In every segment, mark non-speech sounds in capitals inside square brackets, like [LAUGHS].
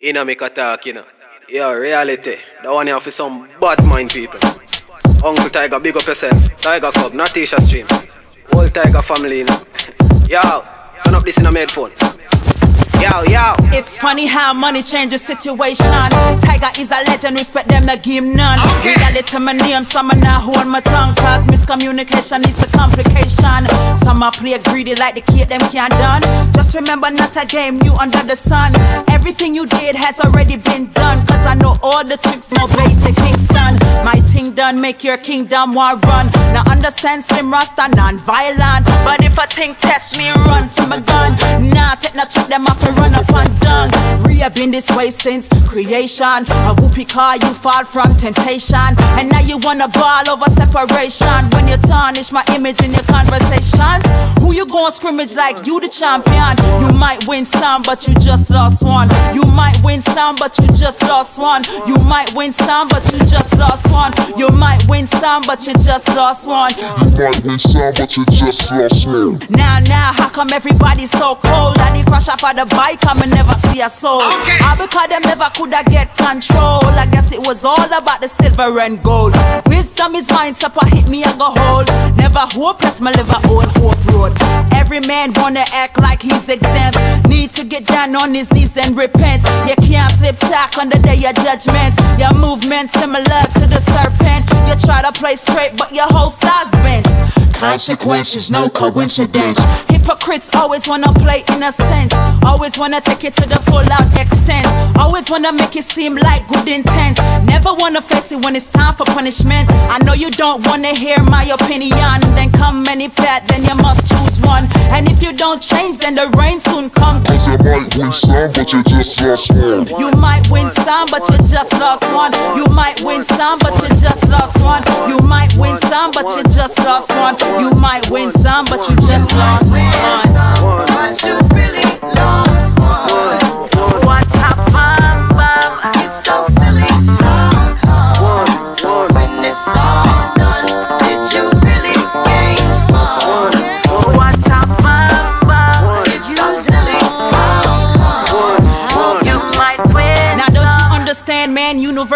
Inna make a talk, you know. Yeah, Rhiality. That one here for some bad mind people. Uncle Tiger, big up yourself. Tiger Club, not Tisha Stream. Whole Tiger family, you know. [LAUGHS] Yo, turn up this in a headphone. Yo, yo. It's funny how money changes situation. Tiger is a legend, respect them, not give none. Okay. Rhiality my name, some are not hold my tongue. Cause miscommunication is a complication. Are play greedy like the kid them can't done. Just remember, not a game new under the sun. Everything you did has already been done. Cause I know all the tricks, play to thing done, make your kingdom war run. Now understand Slim Rasta non-violent. But if a thing test me, run from a gun. Nah, take no check them off and run up and down. We have been this way since creation. A whoopee car, you fall from temptation. And now you wanna ball over separation. When you tarnish my image in your conversations. Who you gonna scrimmage like you the champion? You might win some, but you just lost one. You might win some, but you just lost one. You might win some, but you just lost one. You might win some, but you just lost one. You might win some, but you just lost one. Now, now, how come everybody's so cold? I did crash off of the bike, I'ma never see a soul. Okay. All because them never coulda get control. I guess it was all about the silver and gold. Wisdom is mine, so I hit me, I go hold. Never hopeless, my liver own hope road. Every man wanna act like he's exempt. Need to get down on his knees and repent. You can't slip tack on the day of judgment. Your movement similar to the serpent. You try to play straight, but your whole style's bent. Consequences, no coincidence. Hypocrites always wanna play innocent. Always wanna take it to the full out. Always wanna make it seem like good intent. Never wanna face it when it's time for punishment. I know you don't wanna hear my opinion. Then come any pat, then you must choose one. And if you don't change, then the rain soon come. Cause you might win some, but you just lost one. You might win some, but you just lost one. You might win some, but you just lost one. You might win some, but you just lost one. You might win some, but you just lost one.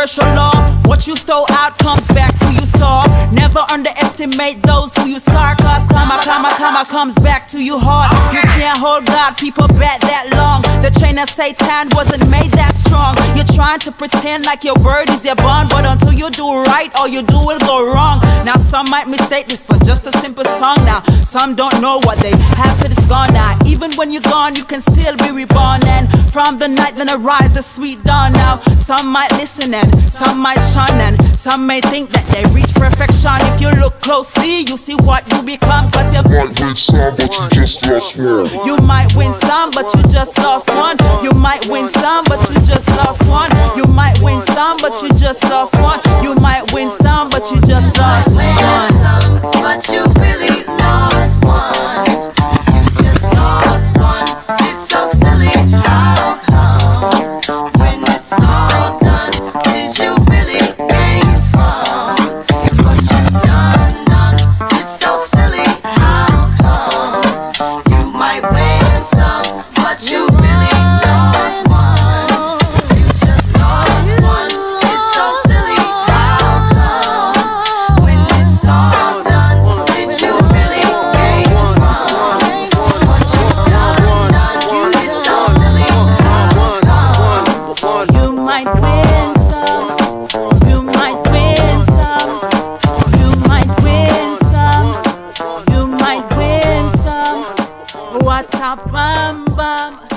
Law. What you throw out comes back to you store. Never underestimate those who you scar. Cause karma, karma, karma comes back to you hard. You can't hold God, people back that long. The train of Satan wasn't made that strong. You're trying to pretend like your word is your bond, but until you do right, all you do will go wrong. Now some might mistake this for just a simple song. Now some don't know what they have till it's gone. Now even when you're gone, you can still be reborn. And from the night then arise the sweet dawn. Now some might listen and some might shun and some may think that they reach perfection. If you look closely, you see what you become. Cause you Might win some, but you just lost one. you might win some, but you just lost one. You might win some, but you just lost one. You might win some, but you just lost one. You might win some, but you just lost one. Might win some. You might win some. You might win some. You might win some. Bum bum?